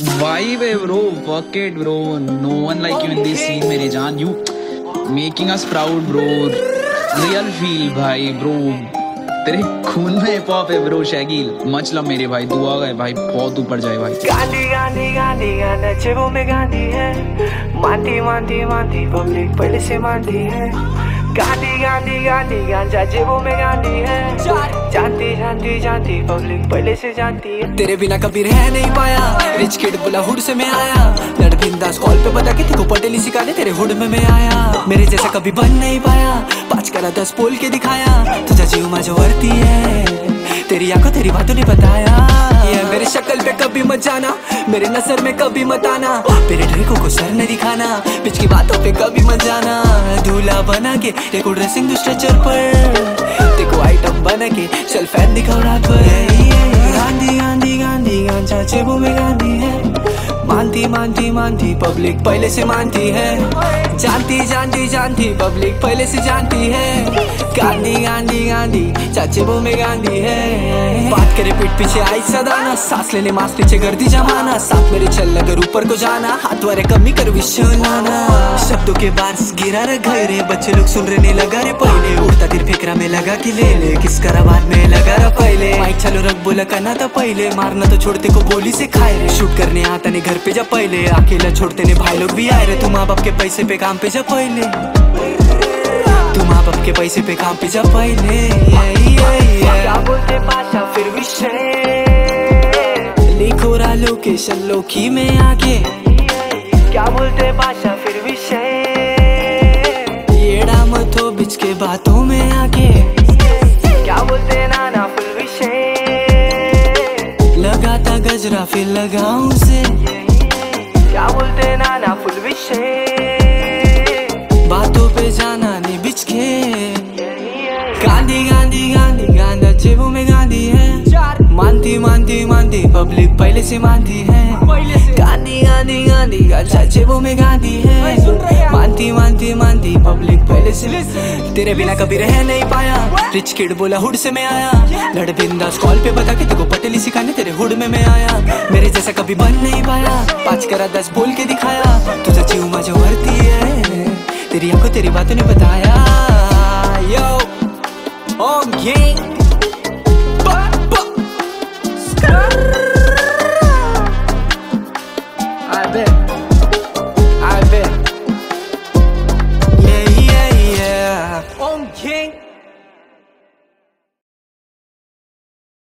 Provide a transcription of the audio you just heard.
Vibe है bro, fuck it bro. No one like you in this scene मेरे जान. You making us proud bro. Real feel भाई bro. तेरे खून में हिप हॉप है ब्रो शैगिल मच लव मेरे भाई दुआ गए भाई बहुत ऊपर जाए भाई गांधी गांधी गांधी गाना जेबों में गांधी है मानती मानती मानती पब्लिक पहले से मानती है गांधी गांधी गांधी गांजा जेबों में गांधी है जानती जानती पब्लिक पहले से जानती है। तेरे बिना कभी रह नहीं पाया। रिच किड बोला हुड से मैं आया। लड़ बिंदास कॉल पे बता के तेको पटेली सिखाने तेरे हुड में मैं आया। मेरे जैसा कभी बन नहीं पाया। पाँच करा दस बोल के दिखाया। तुझा जीव मजो वर्ती है। तेरी आँखों, तेरी बातों ने बताया। मेरे शक्ल पे कभी मत जाना। मेरे नज़र में कभी मत आना। मेरे ड्रेको को सर न दिखाना। बीच की बातों पे कभी मत जाना। दूल्हा बना के देखो ड्रेसिंग स्ट्रेचर पर। बना के। चल फ़ैन दिखाओ रात भर गांधी गांधी गांजा चेबू में गांधी है। मानती मानती मानती पब्लिक पहले से मानती है। जानती जानती जानती पब्लिक पहले से जानती है। गांधी गांधी गांधी, चाचे वो में गांधी है। बात करे पीठ पीछे आई सदाना, सांस लेने मास्क पीछे गर्दी जमाना। साथ मेरे चल अगर ऊपर को जाना, हाथ वारे कमी कर विश्व लाना शब्दों के बारिश गिरा रे घरे, बच्चे लोग सुन रहे लगा रे पहले। उड़ता दिल फेकरा में लगा कि ले ले किस करा बाद में लगा रे पहले। माइक चलो रख, बोला करना था पहले। मारना तो छोड़ते को गोली से खाए रे। शूट करने आता नहीं घर पे जा पहले। अकेला छोड़ते ने भाई लोग भी आए रे। तुम माँ बाप के पैसे पे काम पे जब पहले। तुम माँ बाप के पैसे पे काम पे जब पहले बोलते पाशा फिर विषय? लिखो रा लोकेशन लोकी में आगे। क्या बोलते पाशा फिर विषय? येड़ा मत हो बिच के बातों में आगे। क्या बोलते नाना फिर विषय? लगाता गजरा फिर लगाऊँ से मानती मानती मानती पब्लिक पहले से मानती है। गांधी गांधी गांधी गांजा जेबों में गांधी है। मानती मानती मानती पब्लिक पहले से। तेरे बिना कभी रह नहीं पाया। रिच किड बोला हुड से मैं आया। लड़ बिंदास कॉल पे बता के तेको पटेली सिखाने तेरे हुड में मैं आया। मेरे जैसा कभी बन नहीं पाया। पाँच करा दस बोल के दिखाया। तुझा जीव मज़ा भरती है। तेरी आँखों तेरी बातों ने बताया। यो ओ गैंग Sabbath.